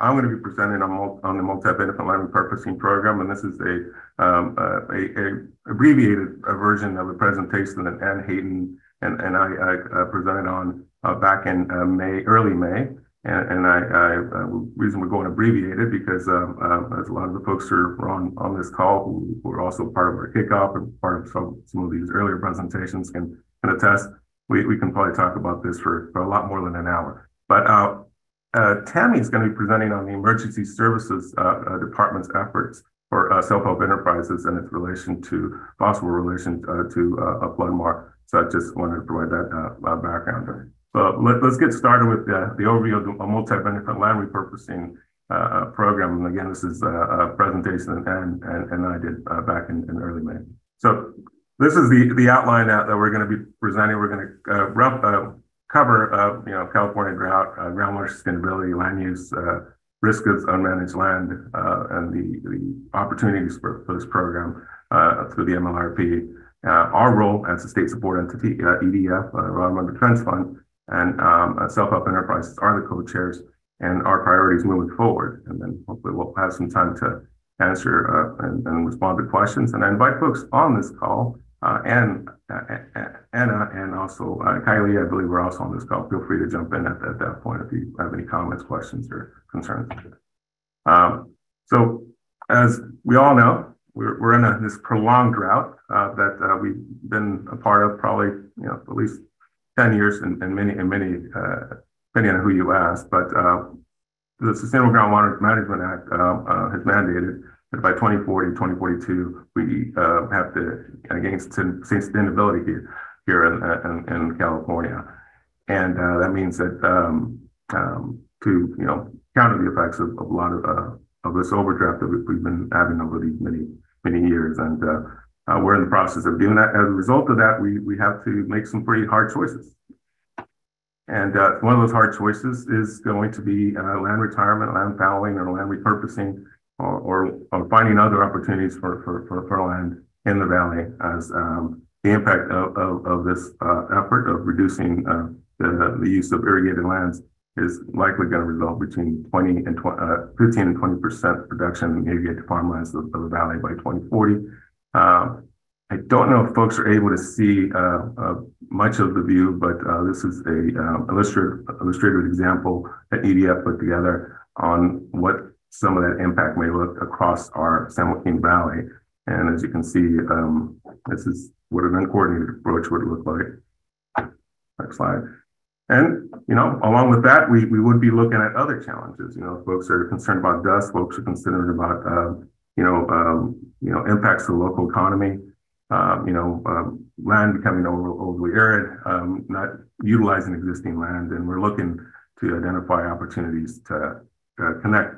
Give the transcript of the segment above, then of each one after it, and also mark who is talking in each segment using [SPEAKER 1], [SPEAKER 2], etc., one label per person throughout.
[SPEAKER 1] I'm going to be presenting on, on the multi-benefit land repurposing program, and this is a, um, a, a, abbreviated version of the presentation that Ann Hayden and, and I, uh, presented on uh, back in uh, May, early May. And, and I, I uh, reason we're going abbreviated because um, uh, as a lot of the folks who are on, on this call who, were also part of our kickoff and part of some, some of these earlier presentations can, can attest, we, we can probably talk about this for, for a lot more than an hour. But uh, uh, Tami is going to be presenting on the Emergency Services uh, uh Department's efforts for uh, self-help enterprises and its relation to possible relation uh, to a Flood-MAR. So I just wanted to provide that background. So let, us get started with the, the overview of the multi-benefit land repurposing program. And again, this is a presentation and, and, and I did back in, in early May. So this is the, the outline that, that we're going to be presenting. We're going to uh, cover, uh, you know, California drought, uh, groundwater sustainability, land use, uh, risk of unmanaged land, uh, and the, the opportunities for, for this program through the MLRP. our role as a state support entity, EDF, uh, Environmental Defense Fund, and um, Self-Help Enterprises are the co-chairs and our priorities moving forward. And then hopefully we'll have some time to answer and, and respond to questions. And I invite folks on this call uh, and uh, Anna and also uh, Kylie, I believe we're also on this call. Feel free to jump in at, at that point if you have any comments, questions, or concerns. Um, so, as we all know, we're, we're in a, this prolonged drought uh, that uh, we've been a part of probably, you know, at least 10 years and, in many, and many, uh, depending on who you ask. But the Sustainable Groundwater Management Act has mandated by 2040, 2042, we uh, have to gain sustainability here, here in, in, in California. And uh, that means that um, um, to you know counter the effects of, of a lot of uh, of this overdraft that we've been having over these many many years, and uh, uh, we're in the process of doing that. As a result of that, we we have to make some pretty hard choices. And uh, one of those hard choices is going to be land retirement, land fallowing, or land repurposing or, or, finding other opportunities for, for, for, for land in the valley as um, the impact of, of, of this uh, effort of reducing uh, the, the use of irrigated lands is likely going to result between 20 and 20, uh, 15 and 20 percent reduction in irrigated farmlands of, of the valley by 2040. Um, I don't know if folks are able to see uh, uh, much of the view, but uh, this is a um, illustrative, illustrative example that EDF put together on what some of that impact may look across our San Joaquin Valley. And as you can see, um, this is what an uncoordinated approach would look like. Next slide. And, you know, along with that, we, we would be looking at other challenges. You know, folks are concerned about dust, folks are concerned about, uh, you know, um, you know, impacts to the local economy, um, you know, um, land becoming over, overly arid, um, not utilizing existing land. And we're looking to identify opportunities to uh, connect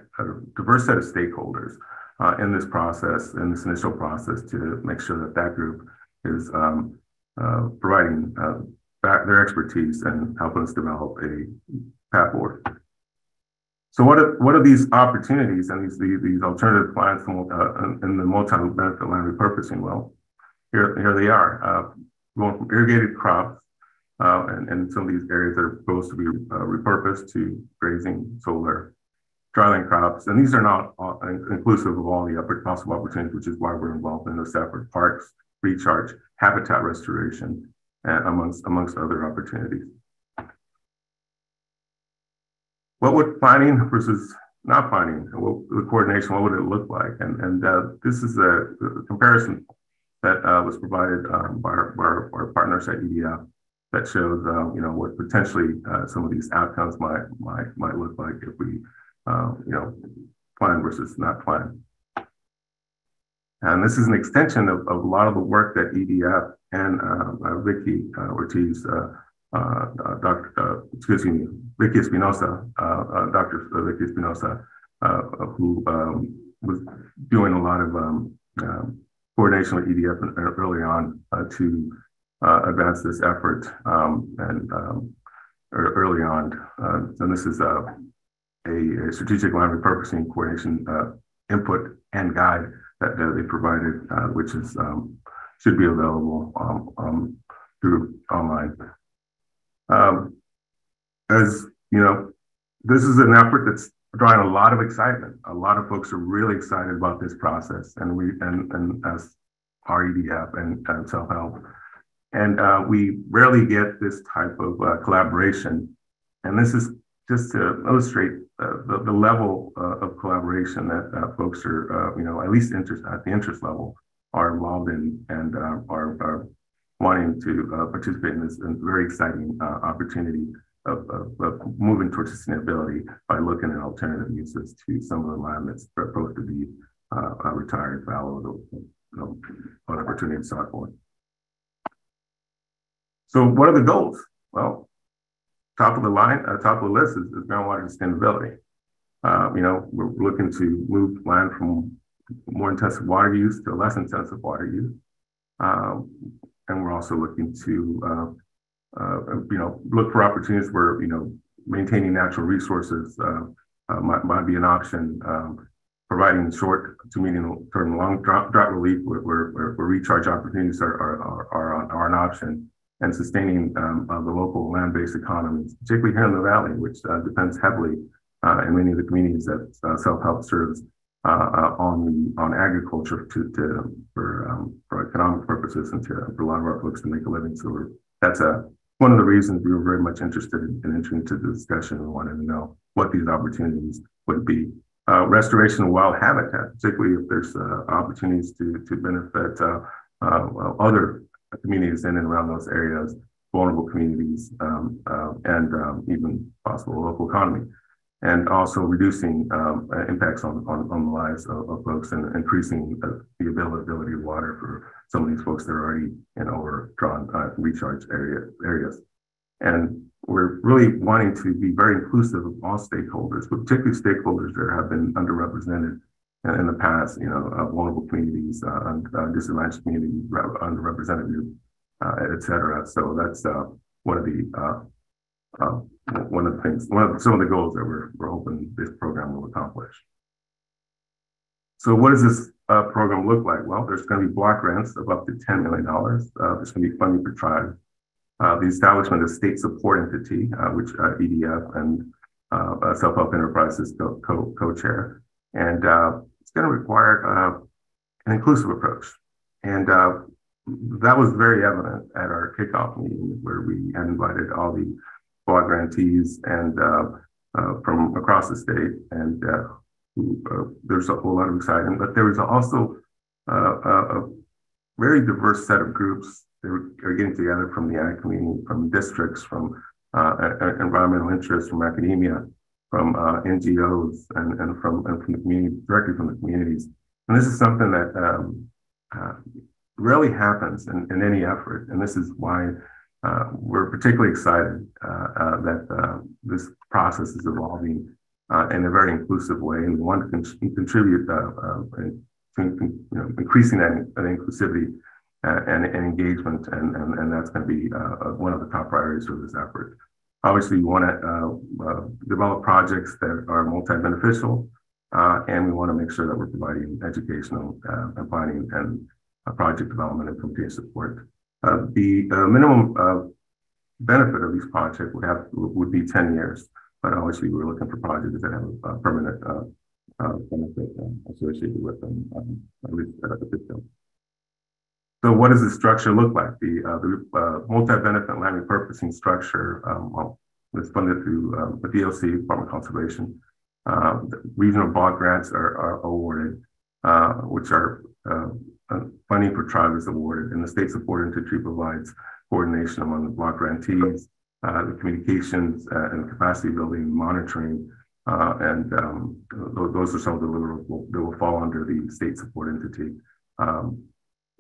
[SPEAKER 1] diverse set of stakeholders uh, in this process, in this initial process, to make sure that that group is um, uh, providing uh, their expertise and helping us develop a path forward. So what are, what are these opportunities and these, these, these alternative plans uh, in the multi-benefit land repurposing? Well, here, here they are, uh, going from irrigated crops uh, and, and some of these areas are supposed to be uh, repurposed to grazing, solar, dryland crops. And these are not inclusive of all the upper possible opportunities, which is why we're involved in the separate parks, recharge, habitat restoration, and amongst, amongst other opportunities. What would planning versus not planning, what, the coordination, what would it look like? And, and uh, this is a, a comparison that uh, was provided um, by, our, by, our, our, partners at EDF that shows, uh, you know, what potentially uh, some of these outcomes might, might, might look like if we uh, you know, plan versus not plan. And this is an extension of, of a lot of the work that EDF and uh, uh, Vicky uh, Ortiz, uh, uh, Dr. excuse me, Vicky Espinosa, Dr. Vicky Espinosa, who um, was doing a lot of um, um coordination with EDF early on to advance this effort um, and um, early on. and this is a, a strategic land repurposing coordination uh, input and guide that they provided, uh, which is um, should be available um, um, through online. Um, as you know, this is an effort that's drawing a lot of excitement. A lot of folks are really excited about this process, and we and and as REDF and, and self help, and uh, we rarely get this type of uh, collaboration. And this is just to illustrate uh, the, the level uh, of collaboration that folks are, uh, you know, at least interest at the interest level are involved in and uh, are, are wanting to participate in this very exciting opportunity of, of, of, moving towards sustainability by looking at alternative uses to some of the land that's supposed to be retired, fallow, you know, opportunity to for. So what are the goals? Well, top of the line, uh, top of the list is, is groundwater sustainability. Uh, you know, we're looking to move land from more intensive water use to less intensive water use. Um, and we're also looking to, uh, uh you know, look for opportunities where, you know, maintaining natural resources uh, might, might be an option. Um, providing short to medium term long drought, drought relief where, where, where, recharge opportunities are, are, are, are, an option and sustaining um, uh, the local land-based economies, particularly here in the valley, which uh, depends heavily uh, in many of the communities that uh, self-help serves uh, uh, on on agriculture to, to for um, for economic purposes and to, for a lot of our folks to make a living. So that's a one of the reasons we were very much interested in, in entering into the discussion. We wanted to know what these opportunities would be. restoration of wild habitat, particularly if there's opportunities to to benefit other communities in and around those areas, vulnerable communities, um, uh, and um, even possible local economy. And also reducing um, impacts on, on, on, the lives of, of folks and increasing the, the, availability of water for some of these folks that are already in overdrawn uh, recharge area, areas. And we're really wanting to be very inclusive of all stakeholders, but particularly stakeholders that have been underrepresented in the past, you know, uh, vulnerable communities, uh, uh, disadvantaged communities, underrepresented uh, et cetera. So that's uh, one of the uh, one of the things, one of some of the goals that we're we're hoping this program will accomplish. So what does this program look like? Well, there's going to be block grants of up to $10 million. Uh, there's going to be funding for tribes. The establishment of state support entity, which EDF and Self-Help Enterprises co-chair. Co co and it's going to require uh, an inclusive approach. And uh, that was very evident at our kickoff meeting where we invited all the block grantees and uh, uh from across the state. And uh, uh, there's a whole lot of excitement, but there was also a very diverse set of groups that are getting together from the ag community, from districts, from environmental interests, from academia, from uh, NGOs and, and from and from the community directly from the communities. And this is something that um, uh, rarely happens in, in any effort. And this is why uh, we're particularly excited uh, uh, that uh, this process is evolving in a very inclusive way. And we want to con- contribute to you know, increasing that, that inclusivity and, and, engagement. And, and, and that's going to be one of the top priorities for this effort. Obviously, we want to uh, uh, develop projects that are multi-beneficial, uh, and we want to make sure that we're providing educational uh, and planning and uh, project development and community support. Uh, the minimum benefit of these projects would have would be 10 years, but obviously we're looking for projects that have a permanent benefit associated with them, um, at least at this point. So what does the structure look like? The, uh, the uh, multi-benefit land repurposing structure um, well, is funded through um, the DOC, Department of Conservation. Uh, regional block grants are, are awarded, uh, which are uh, uh, funding for tribes awarded, and the state support entity provides coordination among the block grantees, the communications and capacity building, monitoring, and um, those are some of the deliverables that will fall under the state support entity. Um,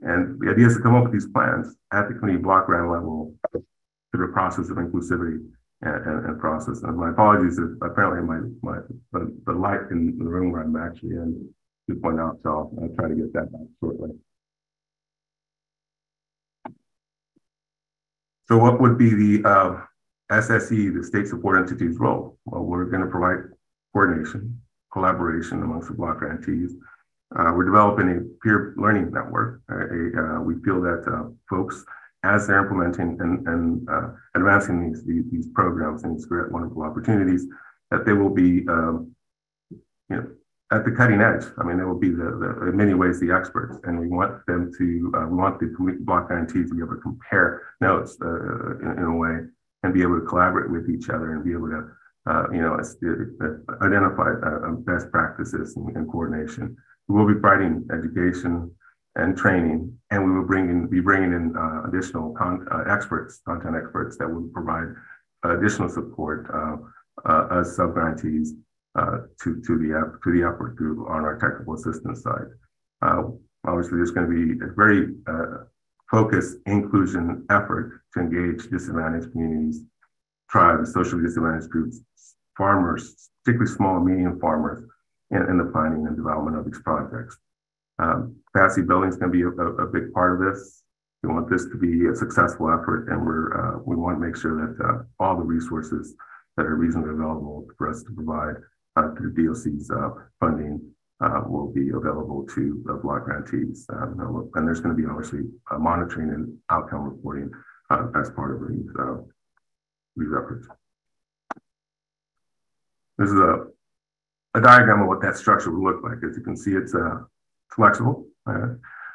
[SPEAKER 1] and the idea is to come up with these plans at the community block grant level through the process of inclusivity and, and, and process. And my apologies if apparently my, my the, the light in the room where I'm actually in to point out, so I'll, I'll try to get that back shortly. So what would be the uh, SSE, the state support entity's role? Well, we're going to provide coordination, collaboration amongst the block grantees, uh, we're developing a peer learning network. Uh, uh, we feel that uh, folks, as they're implementing and, and uh, advancing these, these, these, programs and these great wonderful opportunities, that they will be um, you know, at the cutting edge. I mean, they will be the, the in many ways the experts, and we want them to uh, we want the block grantees to be able to compare notes uh, in, in, a way and be able to collaborate with each other and be able to uh, you know identify best practices and, and, coordination. We will be providing education and training, and we will bring in, be bringing in uh, additional con- experts, content experts that will provide additional support as sub grantees uh, to to the to the effort to on our technical assistance side. Uh, obviously, there's going to be a very uh, focused inclusion effort to engage disadvantaged communities, tribes, socially disadvantaged groups, farmers, particularly small and medium farmers, in, in the planning and development of these projects. Um, capacity building is going to be a, a, a, big part of this. We want this to be a successful effort, and we're uh, we want to make sure that uh, all the resources that are reasonably available for us to provide uh, through DOC's uh, funding uh, will be available to the block grantees. Um, and there's going to be obviously monitoring and outcome reporting as part of these, these efforts. This is a, a diagram of what that structure would look like. As you can see, it's uh, flexible. Uh,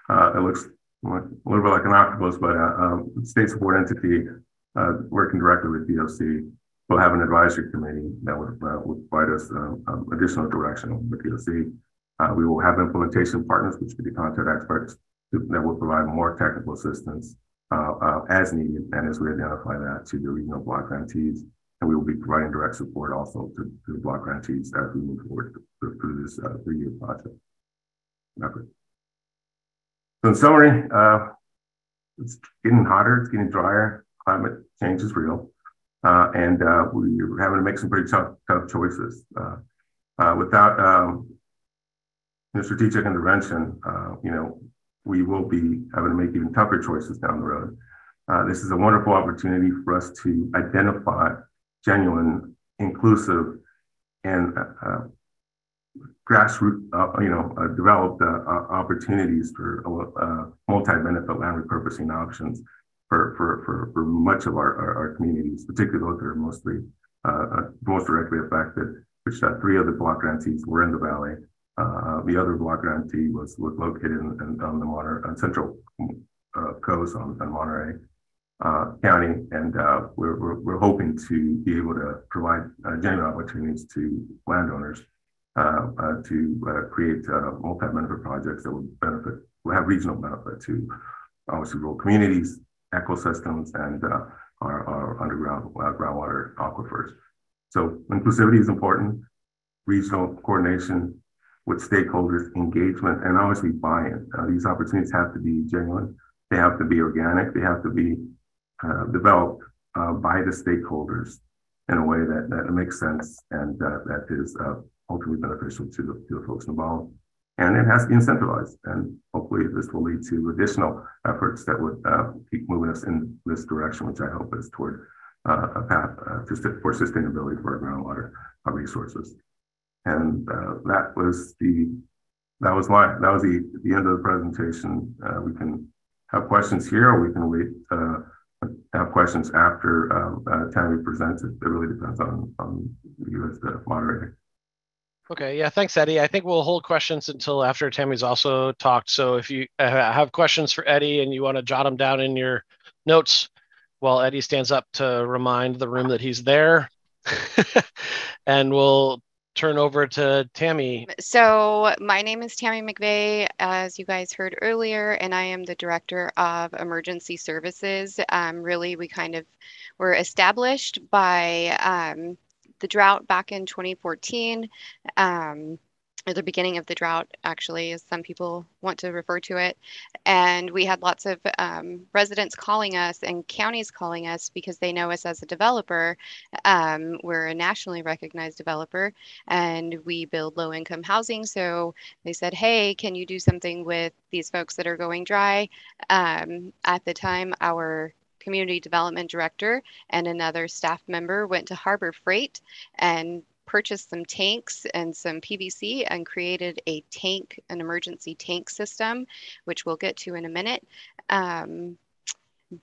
[SPEAKER 1] uh, it looks a little bit like an octopus, but uh, um, state support entity working directly with DOC We'll have an advisory committee that would, uh, would provide us uh, um, additional direction with DOC. Uh, we will have implementation partners, which could be content experts that will provide more technical assistance uh, uh, as needed and as we identify that to the regional block grantees. And we will be providing direct support also to, to the block grantees as we move forward through, this uh, three-year project. Effort. So in summary, it's getting hotter, it's getting drier, climate change is real. Uh, and uh, we're having to make some pretty tough, tough choices. Uh, uh without um, you strategic intervention, uh, you know, we will be having to make even tougher choices down the road. Uh, this is a wonderful opportunity for us to identify genuine, inclusive, and grassroots, you know, developed opportunities for multi-benefit land repurposing options for, for, for, for much of our, our, our communities, particularly those that are mostly uh, uh most directly affected, which uh, three of the block grantees were in the valley. Uh, the other block grantee was, was located in, in on the Monterey, on central uh, coast on, on Monterey uh, Uh, County, and uh, we're, we're, we're, hoping to be able to provide uh, genuine opportunities to landowners to create multi-benefit projects that will benefit, will have regional benefit to obviously rural communities, ecosystems and uh, our, our, underground uh, groundwater aquifers. So inclusivity is important, regional coordination with stakeholders, engagement, and obviously buy-in. Uh, these opportunities have to be genuine. They have to be organic. They have to be uh, developed uh, by the stakeholders in a way that, that makes sense and uh, that is ultimately beneficial to the, to the folks involved and it has to be incentivized. And hopefully, this will lead to additional efforts that would uh, keep moving us in this direction, which I hope is toward uh, a path uh, for sustainability for groundwater resources. And uh, that was the that was my that was the the end of the presentation. Uh, we can have questions here, or we can wait. Uh, have questions after um, Tami presents it. It really depends on, on you as the moderator.
[SPEAKER 2] Okay, yeah, thanks, Eddie. I think we'll hold questions until after Tami's also talked. So if you uh, have questions for Eddie and you want to jot them down in your notes while Eddie stands up to remind the room that he's there, and we'll turn over to Tammy.
[SPEAKER 3] So my name is Tami McVay, as you guys heard earlier, and I am the Director of Emergency Services. Um, really, we kind of were established by um, the drought back in 2014, um, or the beginning of the drought, actually, as some people want to refer to it. And we had lots of um, residents calling us and counties calling us because they know us as a developer. Um, we're a nationally recognized developer and we build low income housing. So they said, hey, can you do something with these folks that are going dry? Um, at the time, our community development director and another staff member went to Harbor Freight and purchased some tanks and some PVC and created a tank, an emergency tank system, which we'll get to in a minute. Um,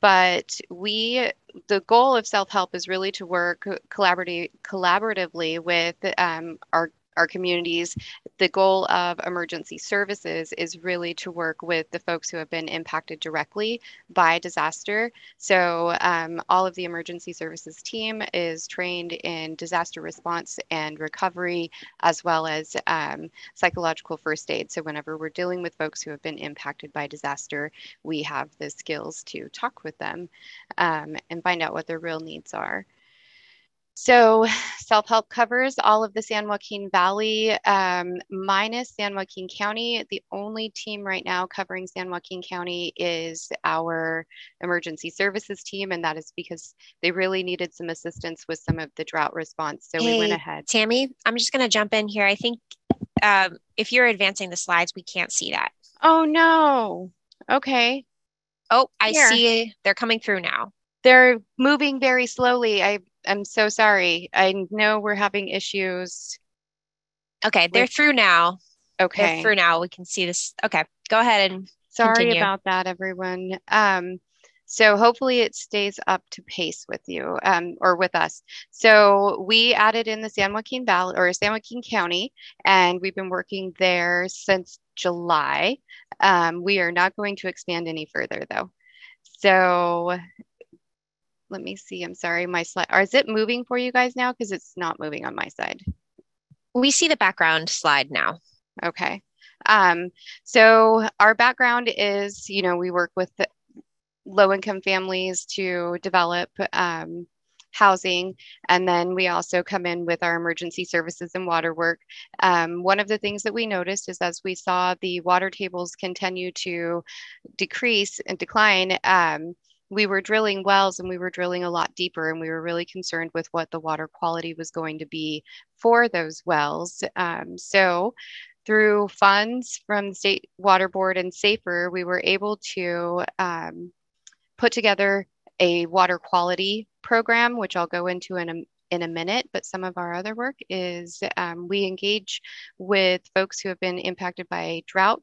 [SPEAKER 3] but we, the goal of self help is really to work collaboratively with um, our our communities. The goal of emergency services is really to work with the folks who have been impacted directly by disaster. So um, all of the emergency services team is trained in disaster response and recovery, as well as um, psychological first aid. So whenever we're dealing with folks who have been impacted by disaster, we have the skills to talk with them um, and find out what their real needs are. So self-help covers all of the San Joaquin Valley um, minus San Joaquin County. The only team right now covering San Joaquin County is our emergency services team, and that is because they really needed some assistance with some of the drought response. So
[SPEAKER 4] hey,
[SPEAKER 3] we went ahead.
[SPEAKER 4] Tami, I'm just going to jump in here. I think um, if you're advancing the slides, we can't see that.
[SPEAKER 3] Oh no. Okay.
[SPEAKER 4] Oh, I
[SPEAKER 3] Here.
[SPEAKER 4] see they're coming through now.
[SPEAKER 3] They're moving very slowly. I am so sorry. I know we're having issues.
[SPEAKER 4] Okay, they're
[SPEAKER 3] With-
[SPEAKER 4] through now. They're
[SPEAKER 3] Okay.
[SPEAKER 4] through now. We can see this. Okay, go ahead and
[SPEAKER 3] Sorry
[SPEAKER 4] Continue.
[SPEAKER 3] about that, everyone. Um, so hopefully it stays up to pace with you um, or with us. So we added in the San Joaquin Valley or San Joaquin County, and we've been working there since July. Um, we are not going to expand any further though. So let me see. I'm sorry, my slide. Or is it moving for you guys now? Because it's not moving on my side.
[SPEAKER 4] we see the background slide now.
[SPEAKER 3] Okay. Um, so our background is, you know, we work with low income families to develop um, housing. And then we also come in with our emergency services and water work. Um, one of the things that we noticed is as we saw the water tables continue to decrease and decline, um, we were drilling wells and we were drilling a lot deeper and we were really concerned with what the water quality was going to be for those wells. Um, so through funds from the state water board and SAFER we were able to um, put together a water quality program which i'll go into in a, in a minute but some of our other work is um, we engage with folks who have been impacted by drought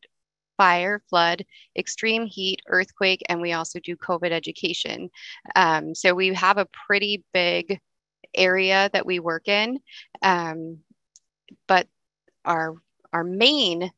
[SPEAKER 3] fire flood extreme heat earthquake and we also do covid education um, so we have a pretty big area that we work in um, but our our main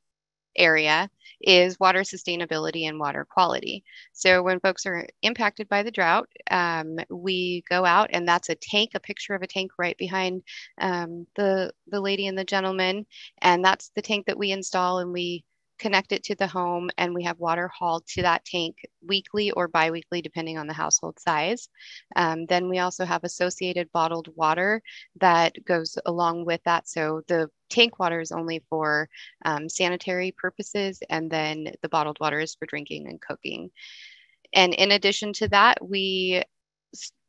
[SPEAKER 3] area is water sustainability and water quality. So when folks are impacted by the drought, um, we go out and that's a tank, a picture of a tank right behind um, the the lady and the gentleman, and that's the tank that we install and we connect it to the home and we have water hauled to that tank weekly or biweekly depending on the household size. Um, then we also have associated bottled water that goes along with that. So the tank water is only for um, sanitary purposes and then the bottled water is for drinking and cooking. And in addition to that we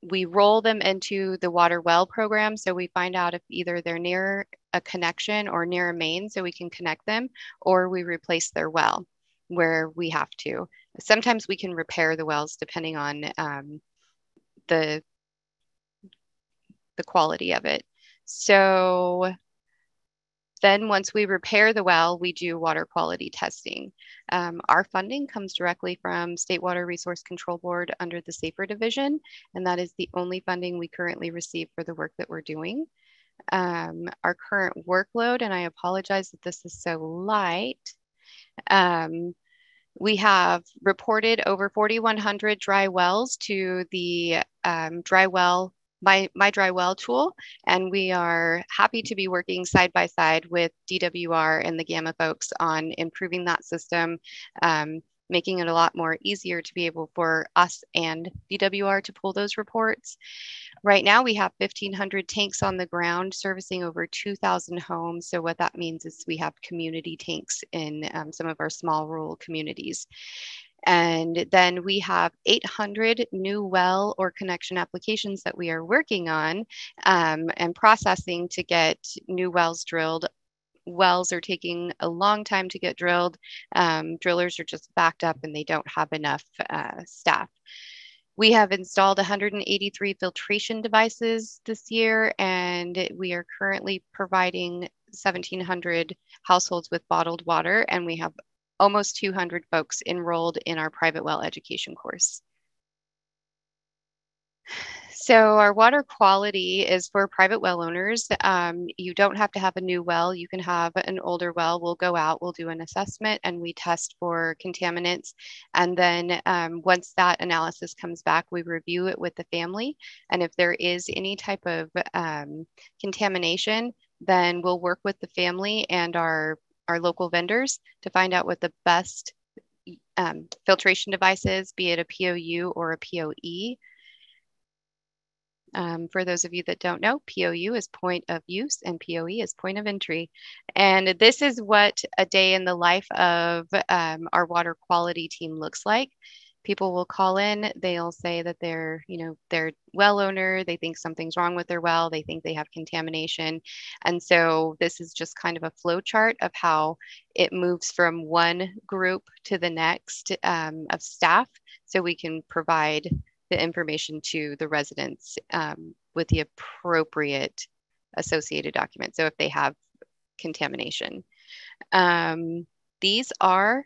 [SPEAKER 3] we roll them into the water well program. So we find out if either they're near a connection or near a main so we can connect them or we replace their well where we have to. Sometimes we can repair the wells depending on um, the the quality of it. So then once we repair the well, we do water quality testing. Um, our funding comes directly from State Water Resource Control Board under the SAFER division, and that is the only funding we currently receive for the work that we're doing. Um, our current workload, and I apologize that this is so light, um, we have reported over 4,100 dry wells to the um, dry well my, my dry well tool, and we are happy to be working side by side with DWR and the GAMA folks on improving that system, um, making it a lot more easier to be able for us and DWR to pull those reports. Right now, we have 1,500 tanks on the ground servicing over 2,000 homes. So what that means is we have community tanks in um, some of our small rural communities. And then we have 800 new well or connection applications that we are working on um, and processing to get new wells drilled. Wells are taking a long time to get drilled. Um, drillers are just backed up and they don't have enough uh, staff. We have installed 183 filtration devices this year, and we are currently providing 1,700 households with bottled water, and we have almost 200 folks enrolled in our private well education course. So our water quality is for private well owners. Um, you don't have to have a new well. You can have an older well. We'll go out, we'll do an assessment, and we test for contaminants. And then um, once that analysis comes back, we review it with the family. And if there is any type of um, contamination, then we'll work with the family and our, our local vendors to find out what the best um, filtration devices, be it a POU or a POE, um, for those of you that don't know, POU is point of use and POE is point of entry. And this is what a day in the life of um, our water quality team looks like. People will call in, they'll say that they're, you know, they're well owner, they think something's wrong with their well, they think they have contamination. And so this is just kind of a flow chart of how it moves from one group to the next um, of staff so we can provide the information to the residents um, with the appropriate associated document. So if they have contamination. Um, these are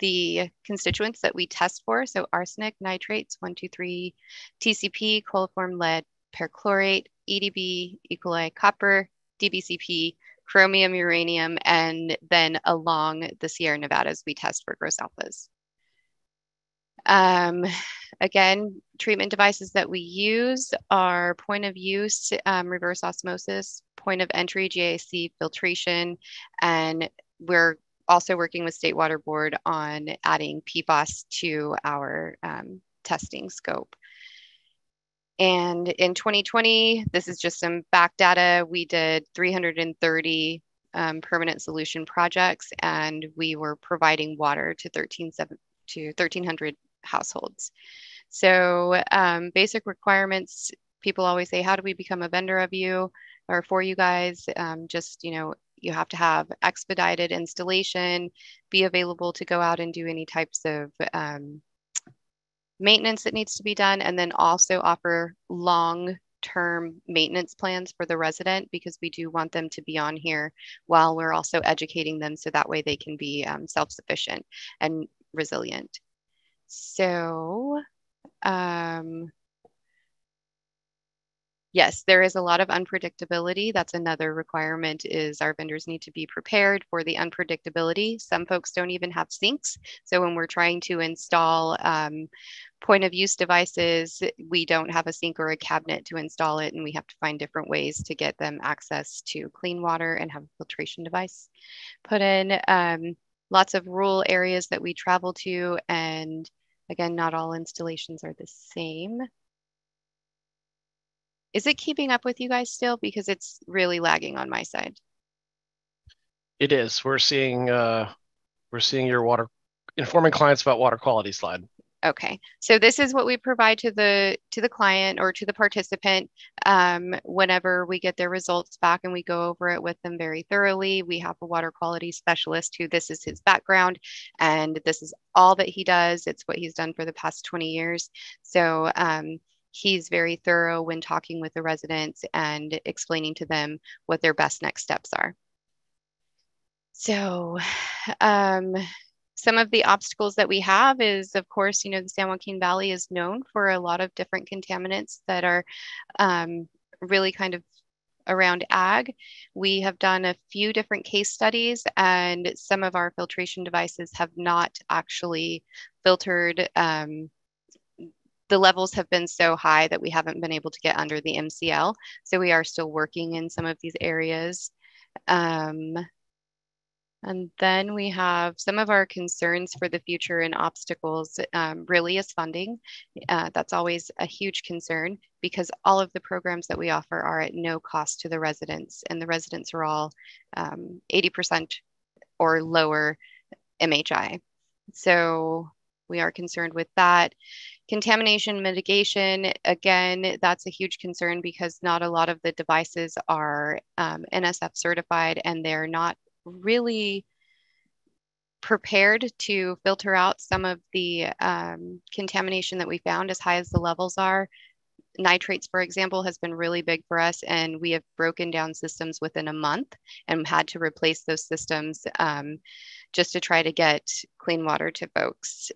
[SPEAKER 3] the constituents that we test for. So arsenic, nitrates, 123, TCP, coliform lead, perchlorate, EDB, E. coli, copper, DBCP, chromium, uranium, and then along the Sierra Nevadas, we test for gross alphas. Um, again, treatment devices that we use are point of use, um, reverse osmosis, point of entry, GAC filtration, and we're also working with State Water Board on adding PFAS to our um, testing scope. And in 2020, this is just some back data. We did 330 um, permanent solution projects, and we were providing water to 13, to 1,300 households. So um, basic requirements, people always say, how do we become a vendor of you or for you guys? Um, just, you know, you have to have expedited installation, be available to go out and do any types of um, maintenance that needs to be done, and then also offer long term maintenance plans for the resident because we do want them to be on here while we're also educating them so that way they can be um, self sufficient and resilient. So, um, yes, there is a lot of unpredictability. That's another requirement is our vendors need to be prepared for the unpredictability. Some folks don't even have sinks. So when we're trying to install um, point of use devices, we don't have a sink or a cabinet to install it. And we have to find different ways to get them access to clean water and have a filtration device put in. Um, lots of rural areas that we travel to and Again, not all installations are the same. Is it keeping up with you guys still? Because it's really lagging on my side.
[SPEAKER 2] It is. We're seeing uh, we're seeing your water informing clients about water quality slide.
[SPEAKER 3] Okay, so this is what we provide to the to the client or to the participant um, whenever we get their results back and we go over it with them very thoroughly. We have a water quality specialist who this is his background and this is all that he does. It's what he's done for the past 20 years. So um, he's very thorough when talking with the residents and explaining to them what their best next steps are. So um, some of the obstacles that we have is, of course, you know, the San Joaquin Valley is known for a lot of different contaminants that are um, really kind of around ag. We have done a few different case studies, and some of our filtration devices have not actually filtered. Um, the levels have been so high that we haven't been able to get under the MCL. So we are still working in some of these areas. Um, and then we have some of our concerns for the future and obstacles um, really is funding. Uh, that's always a huge concern because all of the programs that we offer are at no cost to the residents, and the residents are all um, 80% or lower MHI. So we are concerned with that. Contamination mitigation, again, that's a huge concern because not a lot of the devices are um, NSF certified and they're not really prepared to filter out some of the um, contamination that we found as high as the levels are. Nitrates, for example, has been really big for us, and we have broken down systems within a month and had to replace those systems um, just to try to get clean water to folks.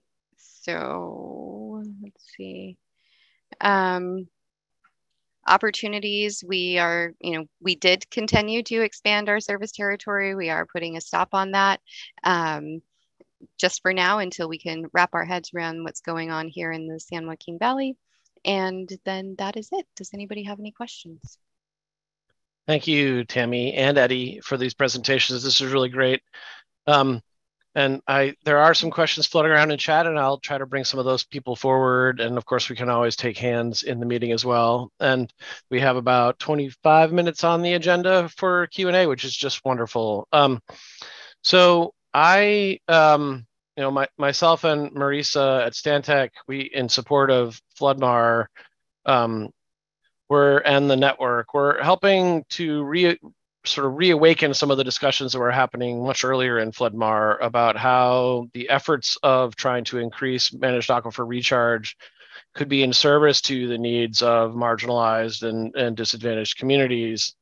[SPEAKER 3] So let's see. Um, opportunities. We are, you know, we did continue to expand our service territory. We are putting a stop on that um, just for now until we can wrap our heads around what's going on here in the San Joaquin Valley. And then that is it. Does anybody have any questions?
[SPEAKER 2] Thank you, Tami and Eddie, for these presentations. This is really great. Um, and I there are some questions floating around in chat, and I'll try to bring some of those people forward. And of course, we can always take hands in the meeting as well. And we have about 25 minutes on the agenda for Q and A, which is just wonderful. Um, so I, um, you know, my, myself and Marisa at Stantec, we in support of Flood-MAR, um, we're and the network, we're helping to re sort of reawaken some of the discussions that were happening much earlier in Flood-MAR about how the efforts of trying to increase managed aquifer recharge could be in service to the needs of marginalized and, and disadvantaged communities.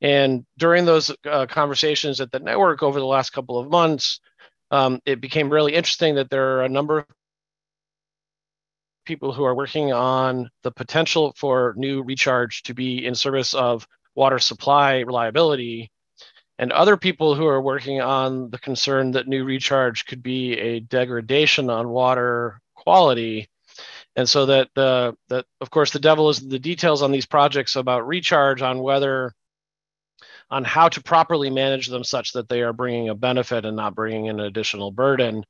[SPEAKER 2] And during those uh, conversations at the network over the last couple of months, um, it became really interesting that there are a number of people who are working on the potential for new recharge to be in service of water supply reliability, and other people who are working on the concern that new recharge could be a degradation on water quality. And so that the that of course the devil is the details on these projects about recharge on whether on how to properly manage them such that they are bringing a benefit and not bringing an additional burden.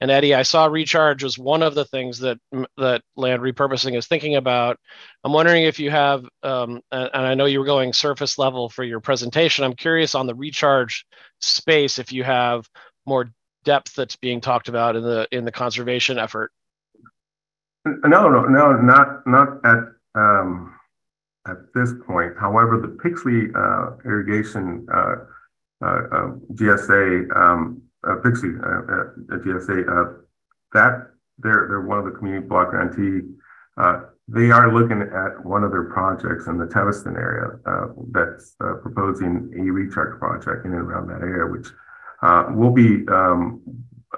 [SPEAKER 2] And Eddie, I saw recharge was one of the things that that land repurposing is thinking about. I'm wondering if you have, um, and I know you were going surface level for your presentation. I'm curious on the recharge space if you have more depth that's being talked about in the in the conservation effort.
[SPEAKER 1] No, no, no, not not at um, at this point. However, the Pixley uh, irrigation uh, uh, GSA, um, Pixley GSA, that they're they're one of the community block grantee. they are looking at one of their projects in the Teviston area that's proposing a recharge project in and around that area, which will be um,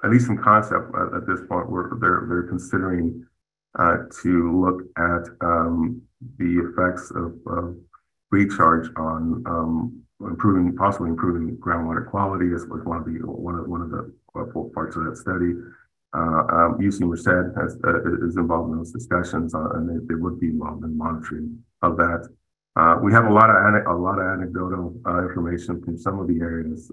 [SPEAKER 1] at least in concept at this point. Where they're they're considering uh, to look at um, the effects of, of recharge on um, improving, possibly improving groundwater quality as was one of the one of one of the uh, parts of that study. Uh, um, UC Merced has, uh, is involved in those discussions, uh, and they, they, would be involved in monitoring of that. Uh, we have a lot of a lot of anecdotal uh, information from some of the areas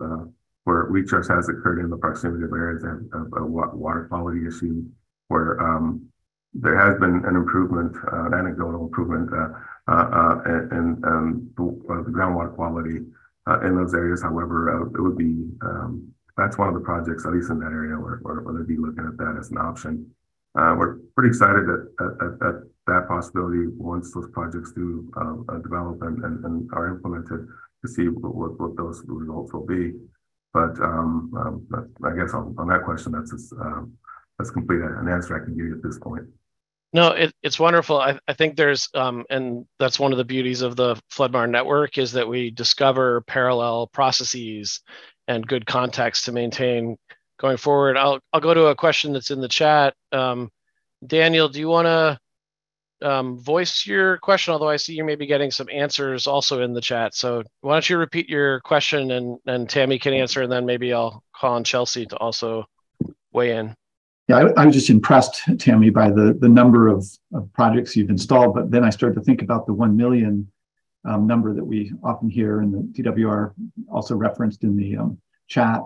[SPEAKER 1] where recharge has occurred in the proximity of areas of, of water quality issue, where um, there has been an improvement, uh, an anecdotal improvement uh, uh, in um, the groundwater quality in those areas. However, it would be um, that's one of the projects, at least in that area, where, where, where they'd be looking at that as an option. we're pretty excited at, at, at, that possibility once those projects do develop and, and, and, are implemented to see what, what those results will be. But um, um, I guess on, on, that question, that's that's complete an answer I can give you at this point.
[SPEAKER 2] No, it, it's wonderful. I, I think there's, um, and that's one of the beauties of the Flood-MAR network is that we discover parallel processes and good context to maintain going forward. I'll, I'll go to a question that's in the chat. Um, Daniel, do you want to um, voice your question? Although I see you may be getting some answers also in the chat. So why don't you repeat your question and, and Tami can answer, and then maybe I'll call on Chelsea to also weigh in.
[SPEAKER 5] Yeah, I, I, was just impressed, Tami, by the, the number of, of, projects you've installed. But then I started to think about the 1 million um, number that we often hear in the TWR, also referenced in the um, chat.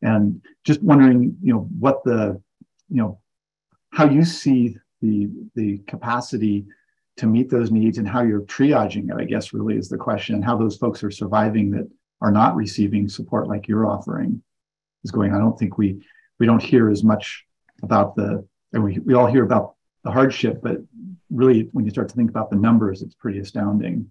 [SPEAKER 5] And just wondering, you know, what the, you know, how you see the, the capacity to meet those needs and how you're triaging it, I guess, really is the question, and how those folks are surviving that are not receiving support like you're offering is going. I don't think we we don't hear as much about the, and we, we all hear about the hardship, but really when you start to think about the numbers, it's pretty astounding.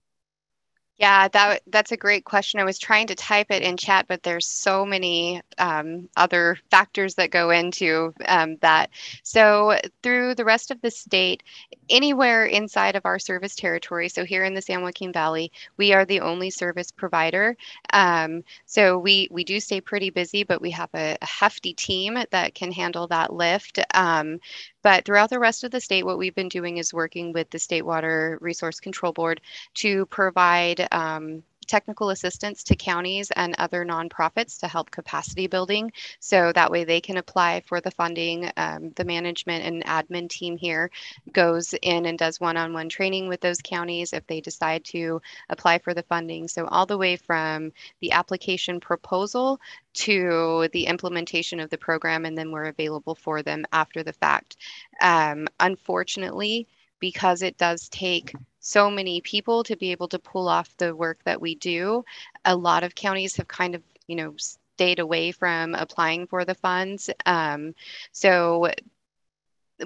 [SPEAKER 3] Yeah, that that's a great question. I was trying to type it in chat, but there's so many um, other factors that go into um, that. So through the rest of the state, anywhere inside of our service territory, so here in the San Joaquin Valley, we are the only service provider. Um, so we we do stay pretty busy, but we have a, a, hefty team that can handle that lift. But throughout the rest of the state, what we've been doing is working with the State Water Resource Control Board to provide um, technical assistance to counties and other nonprofits to help capacity building. So that way they can apply for the funding. Um, the management and admin team here goes in and does one on one training with those counties if they decide to apply for the funding. So, all the way from the application proposal to the implementation of the program, and then we're available for them after the fact. Um, unfortunately, because it does take so many people to be able to pull off the work that we do. A lot of counties have kind of, you know, stayed away from applying for the funds. Um, so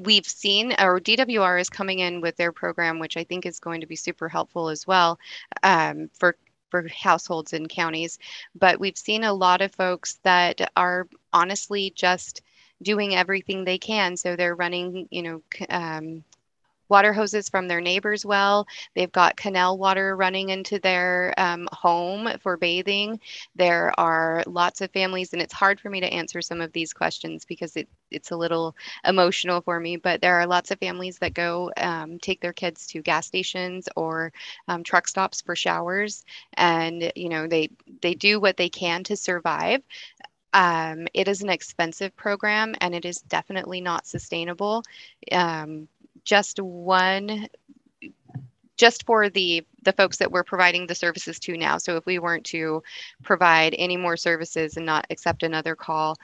[SPEAKER 3] we've seen, or DWR is coming in with their program, which I think is going to be super helpful as well um, for for households and counties. But we've seen a lot of folks that are honestly just doing everything they can. So they're running, you know, um, water hoses from their neighbor's well. They've got canal water running into their um, home for bathing. There are lots of families, and it's hard for me to answer some of these questions because it, it's a little emotional for me, but there are lots of families that go um, take their kids to gas stations or um, truck stops for showers. And, you know, they, they do what they can to survive. Um, it is an expensive program and it is definitely not sustainable. Um, just one just for the the folks that we're providing the services to now so if we weren't to provide any more services and not accept another call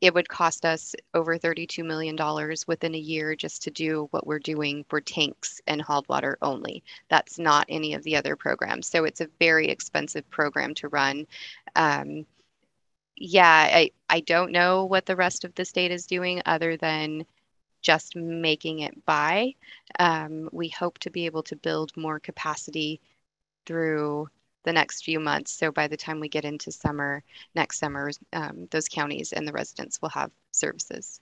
[SPEAKER 3] it would cost us over $32 million within a year just to do what we're doing for tanks and hauled water only. That's not any of the other programs. So it's a very expensive program to run. Um, yeah, I, I don't know what the rest of the state is doing other than just making it by. Um, we hope to be able to build more capacity through the next few months. So by the time we get into summer, next summer, um, those counties and the residents will have services.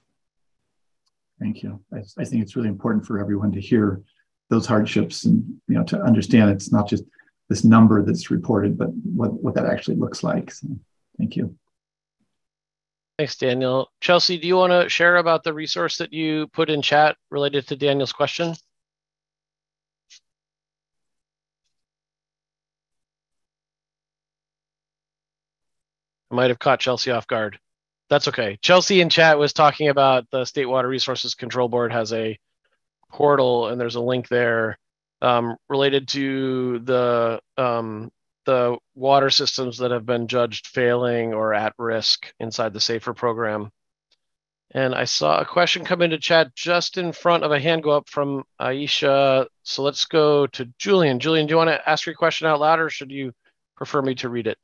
[SPEAKER 5] Thank you. I, I, think it's really important for everyone to hear those hardships and you know to understand it's not just this number that's reported, but what, what that actually looks like. So thank you.
[SPEAKER 2] Thanks, Daniel. Chelsea, do you want to share about the resource that you put in chat related to Daniel's question? I might have caught Chelsea off guard. That's okay. Chelsea in chat was talking about the State Water Resources Control Board has a portal, and there's a link there um, related to the um, the water systems that have been judged failing or at risk inside the SAFER program. And I saw a question come into chat just in front of a hand go up from Aisha. So let's go to Julian. Julian, do you want to ask your question out loud or should you prefer me to read it?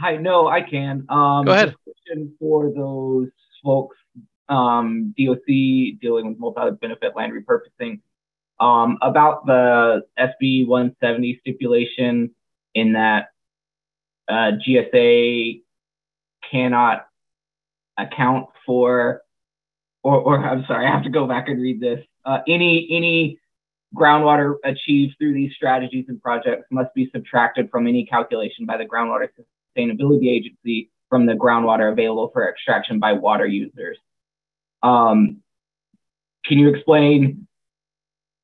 [SPEAKER 6] Hi, no, I can. Um,
[SPEAKER 2] go ahead.
[SPEAKER 6] Question for those folks, um, DOC dealing with multi-benefit land repurposing. Um, about the SB 170 stipulation in that uh, GSA cannot account for, or, or I'm sorry, I have to go back and read this. Uh, any any groundwater achieved through these strategies and projects must be subtracted from any calculation by the Groundwater Sustainability Agency from the groundwater available for extraction by water users. Um, can you explain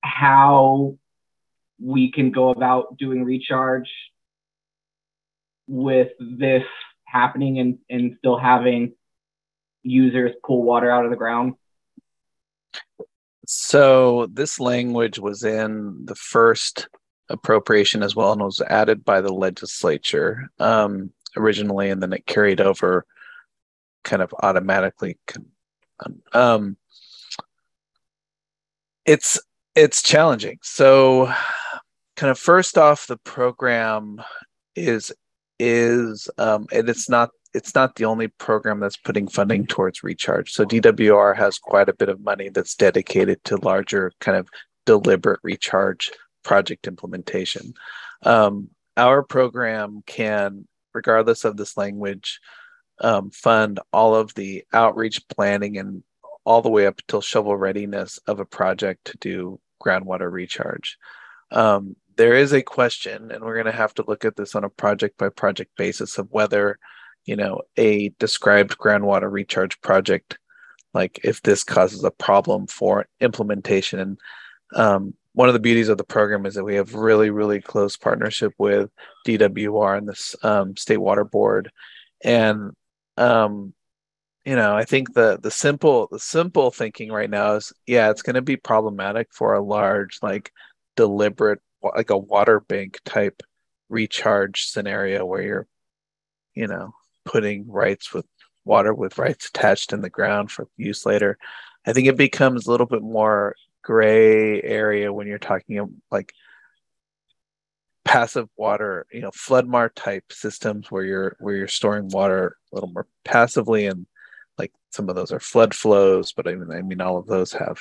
[SPEAKER 6] how we can go about doing recharge with this happening and, and still having users pull water out of the ground?
[SPEAKER 7] So this language was in the first appropriation as well and was added by the legislature um, originally, and then it carried over kind of automatically. Um, it's it's challenging. So, kind of first off, the program is is um, and it's not it's not the only program that's putting funding towards recharge. So DWR has quite a bit of money that's dedicated to larger kind of deliberate recharge project implementation. Um, our program can, regardless of this language, um, fund all of the outreach planning and all the way up until shovel readiness of a project to do groundwater recharge. Um, there is a question, and we're going to have to look at this on a project by project basis of whether, you know, a described groundwater recharge project like if this causes a problem for implementation. And um, one of the beauties of the program is that we have really, really close partnership with DWR and this um, state water board. And um, you know, I think the the simple the simple thinking right now is yeah, it's going to be problematic for a large like deliberate like a water bank type recharge scenario where you're you know putting rights with water with rights attached in the ground for use later. I think it becomes a little bit more gray area when you're talking like passive water, you know, Flood-MAR type systems where you're where you're storing water a little more passively and like some of those are flood flows, but I mean I mean all of those have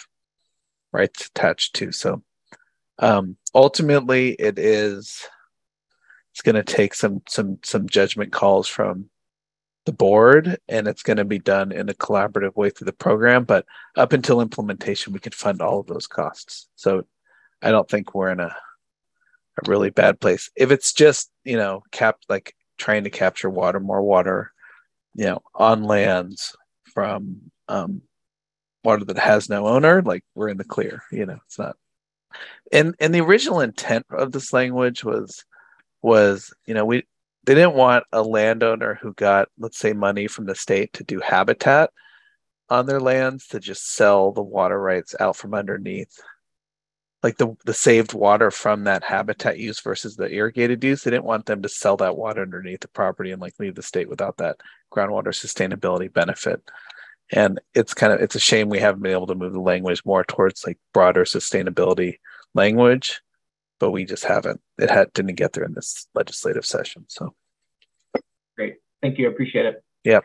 [SPEAKER 7] rights attached to. So um ultimately it is it's going to take some some some judgment calls from the board and it's going to be done in a collaborative way through the program but up until implementation we can fund all of those costs. So i don't think we're in a, a really bad place. If it's just you know cap like trying to capture water more water you know on lands from um, water that has no owner like we're in the clear you know it's not and and the original intent of this language was was you know we they didn't want a landowner who got let's say money from the state to do habitat on their lands to just sell the water rights out from underneath. Like the the saved water from that habitat use versus the irrigated use they didn't want them to sell that water underneath the property and like leave the state without that groundwater sustainability benefit and it's kind of it's a shame we haven't been able to move the language more towards like broader sustainability language but we just haven't. It had didn't get there in this legislative session. So
[SPEAKER 6] great, thank you. Appreciate it.
[SPEAKER 7] Yeah.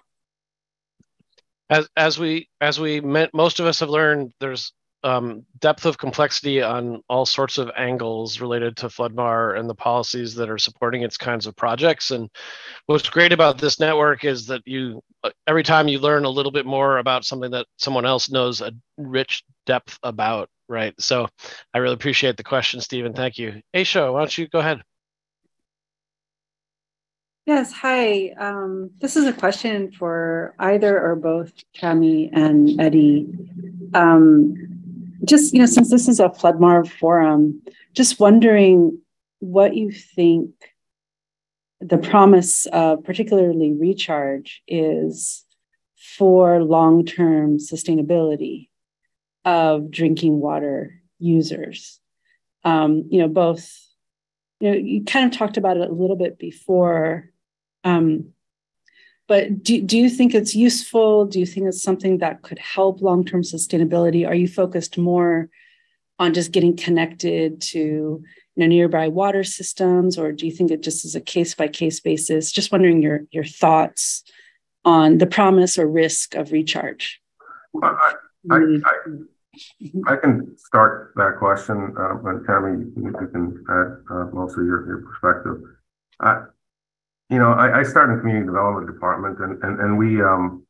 [SPEAKER 2] As as we as we meant, most of us have learned there's um, depth of complexity on all sorts of angles related to Flood-MAR and the policies that are supporting its kinds of projects. And what's great about this network is that you, every time you learn a little bit more about something that someone else knows a rich depth about, right? So I really appreciate the question, Stephen. Thank you. Aisha, why don't you go ahead?
[SPEAKER 8] Yes, hi. Um, this is a question for either or both Tami and Eddie. Um, just, you know, since this is a Flood-MAR forum, just wondering what you think the promise of particularly recharge is for long-term sustainability of drinking water users. Um, you know, both, you know, you kind of talked about it a little bit before. Um, but do, do you think it's useful? Do you think it's something that could help long term sustainability? Are you focused more on just getting connected to you know, nearby water systems, or do you think it just is a case by case basis? Just wondering your, your thoughts on the promise or risk of recharge.
[SPEAKER 1] Well, I, I, I, I can start that question, uh, and Tami, you can add uh, most of your, your perspective. I, you know, I, I started in community development department, and and, and we, um,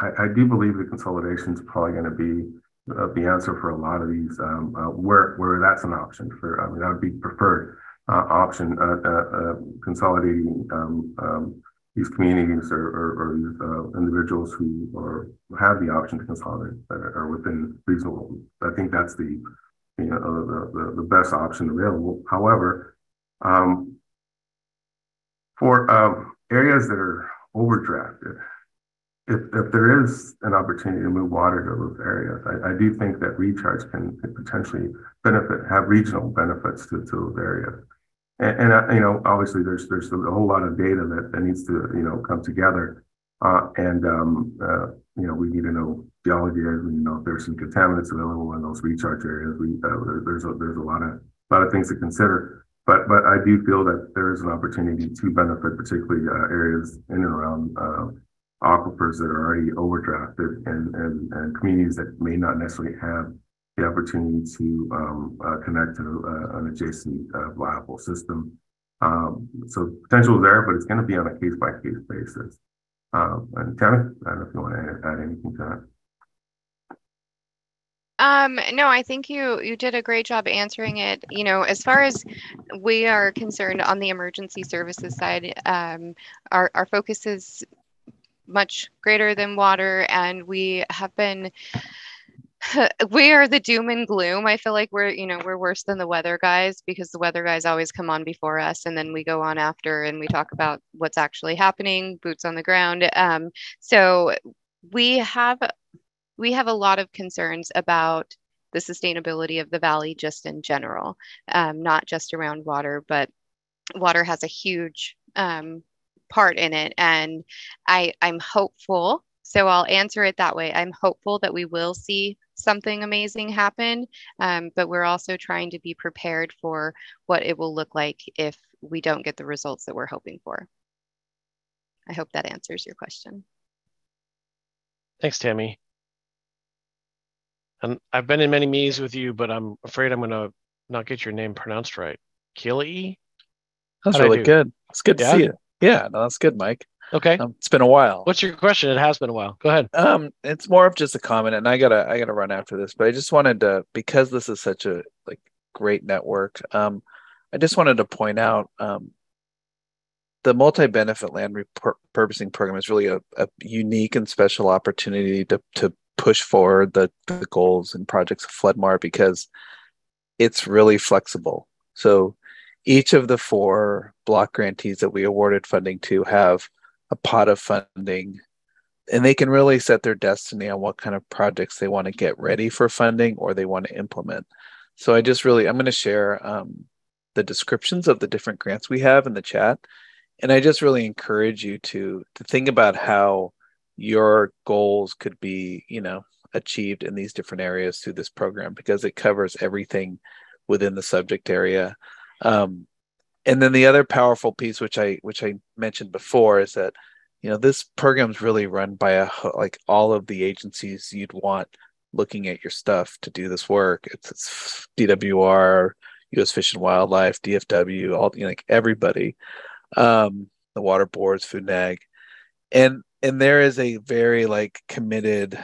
[SPEAKER 1] I, I do believe the consolidation is probably going to be uh, the answer for a lot of these, um, uh, where where that's an option for. I mean, that would be preferred uh, option, uh, uh, consolidating um, um, these communities or, or, or uh, individuals who have the option to consolidate are within reasonable. I think that's the you know the, the, the best option available. However, um, for um, areas that are overdrafted, if, if there is an opportunity to move water to those areas, I, I do think that recharge can, potentially benefit, have regional benefits to, to those areas. And, and uh, you know, obviously, there's there's a whole lot of data that, that needs to you know come together, uh, and um, uh, you know, we need to know geology. We to know if there's some contaminants available in those recharge areas. We uh, there's a there's a lot of lot of things to consider. But but I do feel that there is an opportunity to benefit, particularly uh, areas in and around uh, aquifers that are already overdrafted and, and and communities that may not necessarily have the opportunity to um, uh, connect to uh, an adjacent uh, viable system. Um, so potential is there, but it's going to be on a case by case basis. Um, and Tami, I don't know if you want to add, add anything to that.
[SPEAKER 3] Um, no, I think you you did a great job answering it. You know, as far as we are concerned on the emergency services side, um, our our focus is much greater than water, and we have been we are the doom and gloom. I feel like we're, you know, we're worse than the weather guys because the weather guys always come on before us and then we go on after and we talk about what's actually happening, boots on the ground. Um, so we have we have a lot of concerns about the sustainability of the valley just in general, um, not just around water, but water has a huge um, part in it. And I, I'm hopeful. So I'll answer it that way. I'm hopeful that we will see something amazing happen, um, but we're also trying to be prepared for what it will look like if we don't get the results that we're hoping for. I hope that answers your question.
[SPEAKER 2] Thanks, Tami. And I've been in many meetings with you, but I'm afraid I'm going to not get your name pronounced right. Keely?
[SPEAKER 7] That's really good. It's good
[SPEAKER 2] yeah?
[SPEAKER 7] to see you. Yeah, no, that's good, Mike.
[SPEAKER 2] Okay.
[SPEAKER 7] Um, it's been a while.
[SPEAKER 2] What's your question? It has been a while. Go ahead.
[SPEAKER 7] Um, it's more of just a comment, and I gotta I gotta run after this, but I just wanted to because this is such a like great network. Um, I just wanted to point out um, the multi-benefit land repurposing program is really a, a unique and special opportunity to to push forward the, the goals and projects of Flood-MAR because it's really flexible. So each of the four block grantees that we awarded funding to have a pot of funding and they can really set their destiny on what kind of projects they want to get ready for funding or they want to implement. So I just really, I'm going to share um, the descriptions of the different grants we have in the chat. And I just really encourage you to to think about how your goals could be, you know, achieved in these different areas through this program because it covers everything within the subject area. Um, and then the other powerful piece, which I which I mentioned before, is that you know this program is really run by a like all of the agencies you'd want looking at your stuff to do this work. It's, it's DWR, U.S. Fish and Wildlife, DFW, all you know, like everybody, um, the water boards, food and ag, and and there is a very like committed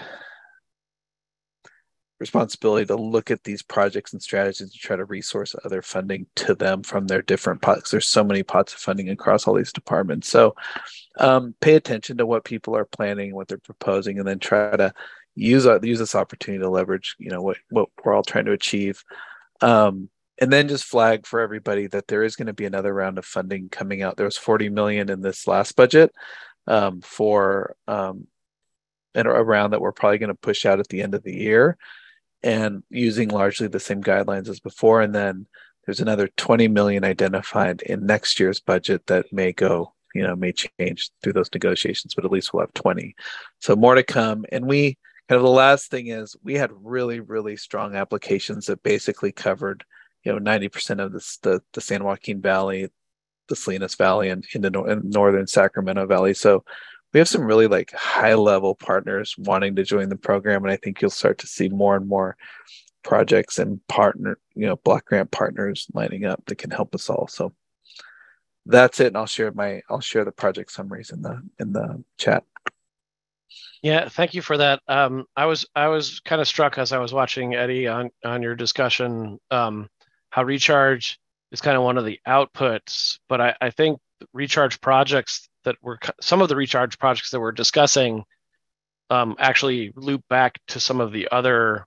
[SPEAKER 7] responsibility to look at these projects and strategies to try to resource other funding to them from their different pots. There's so many pots of funding across all these departments. So um, pay attention to what people are planning, what they're proposing, and then try to use uh, use this opportunity to leverage, you know, what what we're all trying to achieve. Um, and then just flag for everybody that there is going to be another round of funding coming out. There was 40 million in this last budget um, for um, and around that we're probably going to push out at the end of the year and using largely the same guidelines as before. And then there's another 20 million identified in next year's budget that may go you know may change through those negotiations but at least we'll have 20 so more to come. And we kind of the last thing is we had really really strong applications that basically covered you know 90% of this, the the san joaquin valley the Salinas Valley and in the northern Sacramento Valley. So we have some really like high level partners wanting to join the program, and I think you'll start to see more and more projects and partner, you know, block grant partners lining up that can help us all. So that's it, and I'll share my I'll share the project summaries in the in the chat.
[SPEAKER 2] Yeah, thank you for that. Um, I was I was kind of struck as I was watching Eddie on on your discussion um, how recharge is kind of one of the outputs. But I, I think recharge projects that were some of the recharge projects that we're discussing um, actually loop back to some of the other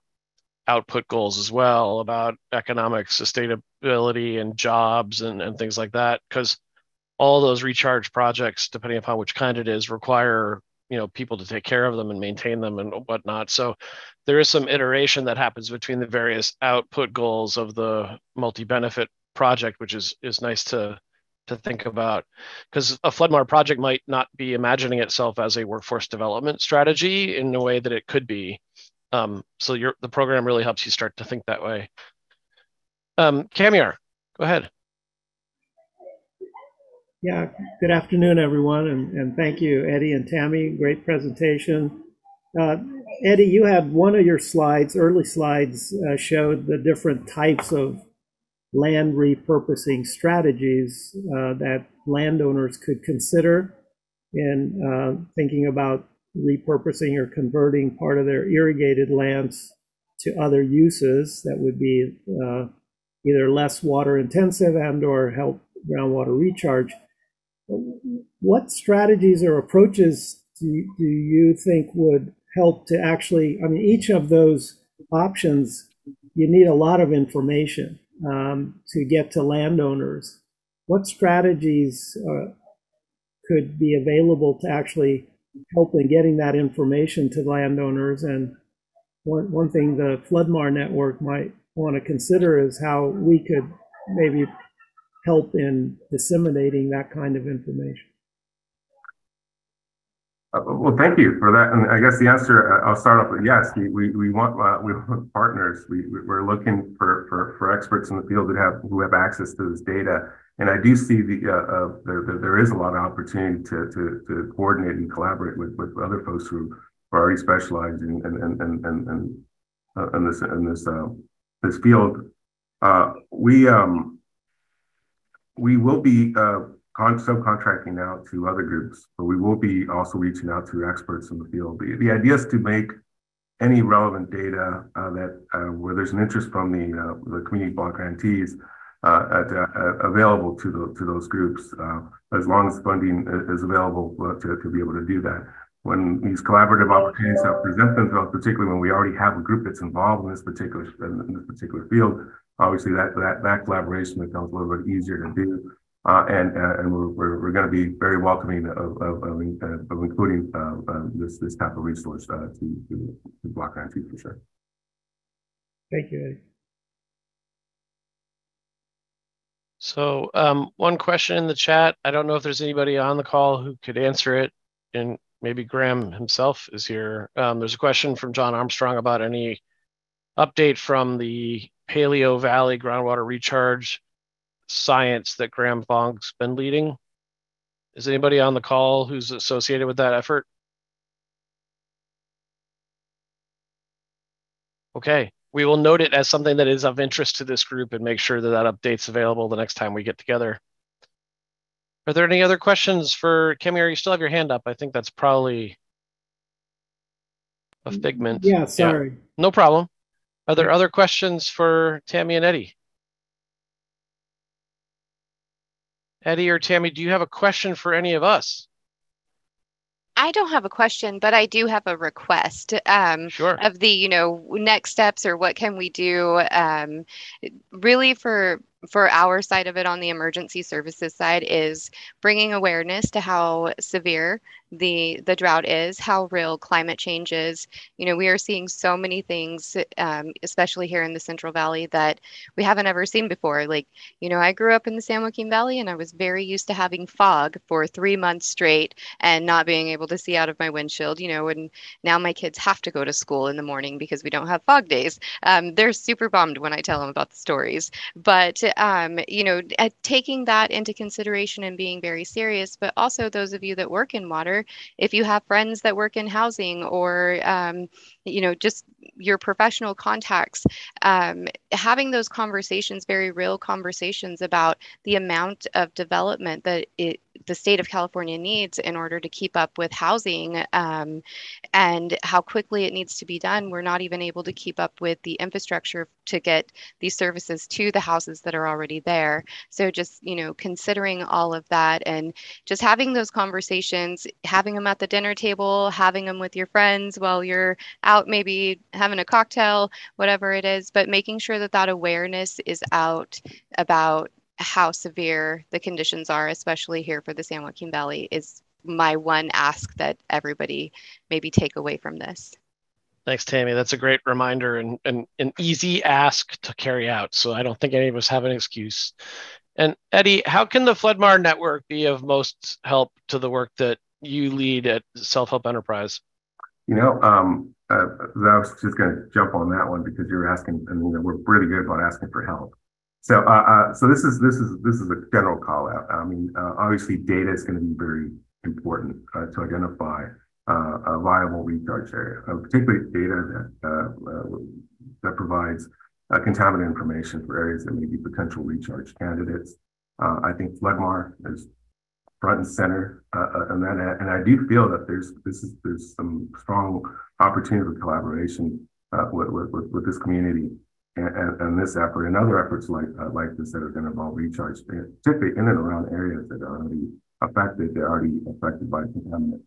[SPEAKER 2] output goals as well about economic sustainability and jobs and, and things like that because all those recharge projects depending upon which kind it is require you know people to take care of them and maintain them and whatnot so there is some iteration that happens between the various output goals of the multi-benefit project, which is is nice to to think about because a Flood-MAR project might not be imagining itself as a workforce development strategy in a way that it could be. Um, so your the program really helps you start to think that way. Um, Kamiar, go ahead.
[SPEAKER 9] Yeah, good afternoon, everyone, and, and thank you, Eddie and Tami. Great presentation. Uh, Eddie, you had one of your slides, early slides, uh, showed the different types of land repurposing strategies uh, that landowners could consider in uh, thinking about repurposing or converting part of their irrigated lands to other uses that would be uh, either less water intensive and or help groundwater recharge. What strategies or approaches do, do you think would help to actually, I mean, each of those options, you need a lot of information um, to get to landowners. What strategies uh, could be available to actually help in getting that information to landowners? And one, one thing the Flood-MAR network might want to consider is how we could maybe help in disseminating that kind of information.
[SPEAKER 1] Uh, well, thank you for that. And I guess the answer, uh, I'll start off with yes. We we, we want uh, we want partners. We we're looking for, for for experts in the field that have who have access to this data. And I do see the uh, uh there, there is a lot of opportunity to to, to coordinate and collaborate with, with other folks who are already specialized in in in in, in, uh, in this in this this field. we um we will be con- subcontracting out to other groups, but we will be also reaching out to experts in the field. The, the idea is to make any relevant data uh, that uh, where there's an interest from the uh, the community block grantees uh, uh, available to the, to those groups uh, as long as funding is available to, to be able to do that. When these collaborative opportunities present themselves, particularly when we already have a group that's involved in this particular in this particular field, obviously that that that collaboration becomes a little bit easier to do. Uh, and uh, and we're, we're, we're going to be very welcoming of, of, of, of including uh, uh, this this type of resource uh, to, to, to block grantee for sure.
[SPEAKER 9] Thank you, Eddie.
[SPEAKER 2] So um, one question in the chat. I don't know if there's anybody on the call who could answer it, and maybe Graham himself is here. Um, there's a question from John Armstrong about any update from the Paleo Valley groundwater recharge science that Graham Fogg's been leading. Is anybody on the call who's associated with that effort? Okay, we will note it as something that is of interest to this group and make sure that that update's available the next time we get together. Are there any other questions for Camille? You still have your hand up. I think that's probably a figment.
[SPEAKER 9] Yeah, sorry. Yeah,
[SPEAKER 2] no problem. Are there other questions for Tami and Eddie? Eddie or Tami, do you have a question for any of us?
[SPEAKER 3] I don't have a question, but I do have a request um,
[SPEAKER 2] sure.
[SPEAKER 3] of the, you know, next steps or what can we do um, really for for our side of it on the emergency services side is bringing awareness to how severe the the drought is, how real climate change is. You know, we are seeing so many things, um, especially here in the Central Valley, that we haven't ever seen before. Like, you know, I grew up in the San Joaquin Valley, and I was very used to having fog for three months straight and not being able to see out of my windshield. You know, and now my kids have to go to school in the morning because we don't have fog days. Um, they're super bummed when I tell them about the stories, but um, you know, taking that into consideration and being very serious, but also those of you that work in water, if you have friends that work in housing or, um, you know, just your professional contacts, um, having those conversations, very real conversations about the amount of development that it, the state of California needs in order to keep up with housing um, and how quickly it needs to be done. We're not even able to keep up with the infrastructure to get these services to the houses that are already there. So just, you know, considering all of that and just having those conversations, having them at the dinner table, having them with your friends while you're out maybe having a cocktail, whatever it is, but making sure that that awareness is out about how severe the conditions are, especially here for the San Joaquin Valley, is my one ask that everybody maybe take away from this.
[SPEAKER 2] Thanks, Tami. That's a great reminder and, and an easy ask to carry out. So I don't think any of us have an excuse. And Eddie, how can the Flood-MAR network be of most help to the work that you lead at Self Help Enterprise?
[SPEAKER 1] You know, um, uh, I was just going to jump on that one because you're asking, and you know, we're really good about asking for help. So, uh, uh, so this is this is this is a general call out. I mean, uh, obviously, data is going to be very important uh, to identify uh, a viable recharge area, particularly data that that provides contaminant information for areas that may be potential recharge candidates. I think Flood-MAR is front and center, and then and I do feel that there's this is there's some strong opportunity for collaboration with, with with this community and, and, and, this effort and other efforts like uh, like this that are going to involve recharge, particularly in and around areas that are already affected, they're already affected by contaminants.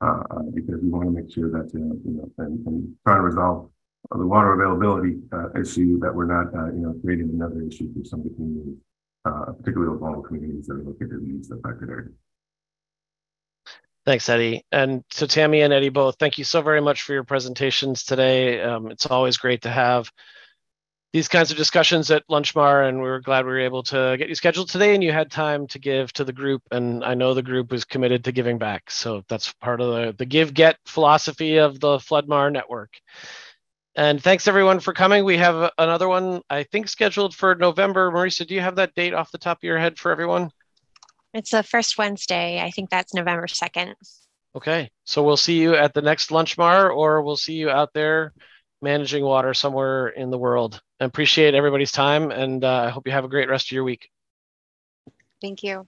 [SPEAKER 1] uh, uh, because we want to make sure that, uh, you know, and, and trying to resolve the water availability uh, issue that we're not, uh, you know, creating another issue for some of the communities, uh, particularly those vulnerable communities that are located in these affected areas.
[SPEAKER 2] Thanks, Eddie. And to Tami and Eddie both, thank you so very much for your presentations today. Um, it's always great to have these kinds of discussions at LunchMAR, and we are glad we were able to get you scheduled today and you had time to give to the group. And I know the group is committed to giving back. So that's part of the, the give get philosophy of the Flood-MAR network. And thanks everyone for coming. We have another one, I think, scheduled for November. Marisa, do you have that date off the top of your head for everyone?
[SPEAKER 4] It's the first Wednesday. I think that's November 2nd.
[SPEAKER 2] Okay. So we'll see you at the next LunchMAR or we'll see you out there managing water somewhere in the world. I appreciate everybody's time and uh, I hope you have a great rest of your week.
[SPEAKER 3] Thank you.